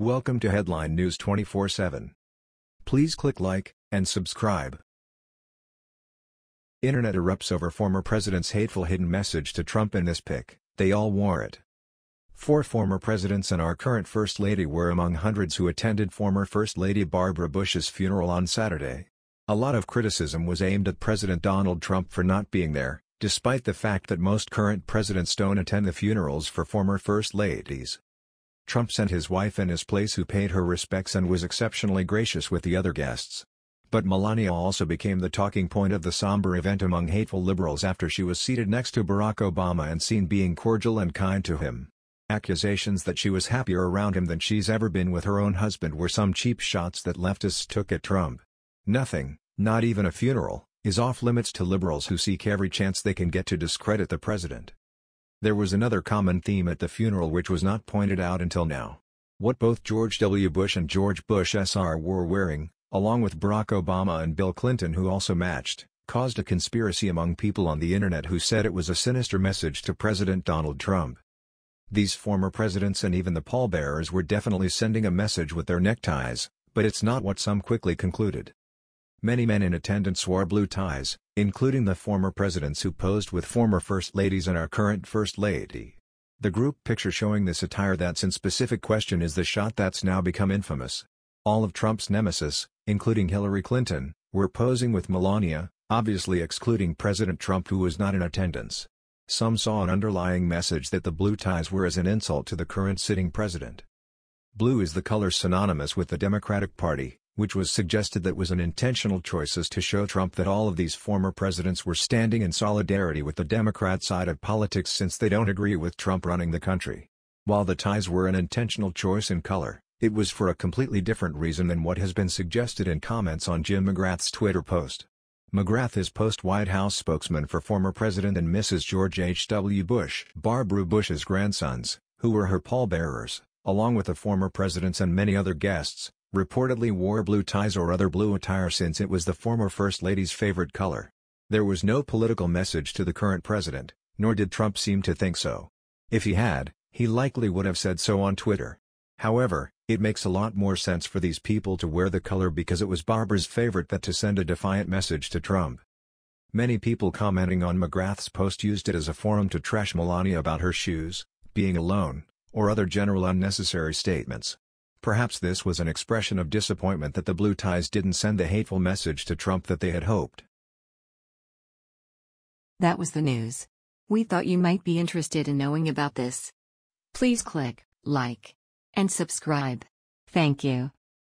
Welcome to Headline News 24/7. Please click like and subscribe. Internet erupts over former president's hateful hidden message to Trump in this pic. They all wore it. Four former presidents and our current First Lady were among hundreds who attended former First Lady Barbara Bush's funeral on Saturday. A lot of criticism was aimed at President Donald Trump for not being there, despite the fact that most current presidents don't attend the funerals for former First Ladies. Trump sent his wife in his place who paid her respects and was exceptionally gracious with the other guests. But Melania also became the talking point of the somber event among hateful liberals after she was seated next to Barack Obama and seen being cordial and kind to him. Accusations that she was happier around him than she's ever been with her own husband were some cheap shots that leftists took at Trump. Nothing, not even a funeral, is off-limits to liberals who seek every chance they can get to discredit the president. There was another common theme at the funeral which was not pointed out until now. What both George W. Bush and George Bush Sr. were wearing, along with Barack Obama and Bill Clinton who also matched, caused a conspiracy among people on the internet who said it was a sinister message to President Donald Trump. These former presidents and even the pallbearers were definitely sending a message with their neckties, but it's not what some quickly concluded. Many men in attendance wore blue ties, including the former presidents who posed with former First Ladies and our current First Lady. The group picture showing this attire that's in specific question is the shot that's now become infamous. All of Trump's nemesis, including Hillary Clinton, were posing with Melania, obviously excluding President Trump who was not in attendance. Some saw an underlying message that the blue ties were as an insult to the current sitting president. Blue is the color synonymous with the Democratic Party, which was suggested that was an intentional choice as to show Trump that all of these former presidents were standing in solidarity with the Democrat side of politics since they don't agree with Trump running the country. While the ties were an intentional choice in color, it was for a completely different reason than what has been suggested in comments on Jim McGrath's Twitter post. McGrath is post-White House spokesman for former President and Mrs. George H.W. Bush, Barbara Bush's grandsons, who were her pallbearers, along with the former presidents and many other guests, reportedly wore blue ties or other blue attire since it was the former First Lady's favorite color. There was no political message to the current president, nor did Trump seem to think so. If he had, he likely would have said so on Twitter. However, it makes a lot more sense for these people to wear the color because it was Barbara's favorite that to send a defiant message to Trump. Many people commenting on McGrath's post used it as a forum to trash Melania about her shoes, being alone, or other general unnecessary statements. Perhaps this was an expression of disappointment that the blue ties didn't send the hateful message to Trump that they had hoped. That was the news. We thought you might be interested in knowing about this. Please click like and subscribe. Thank you.